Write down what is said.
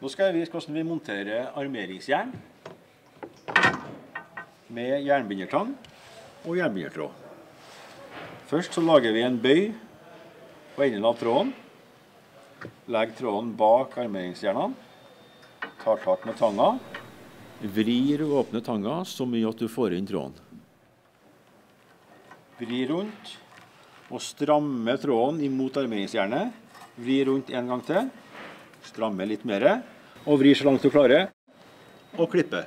Nå skal jeg vise hvordan vi monterer armeringsjern med jernbindertang og jernbindertråd. Først så lager vi en bøy på enden av tråden. Legger tråden bak armeringsjernene. Tar tak med tanga. Vrir og åpner tanga så mye at du får inn tråden. Vri rundt og stramme tråden imot armeringsjernet. Vri rundt en gang til. Stramme litt mer. Og vri så langt du klarer. Og klippe.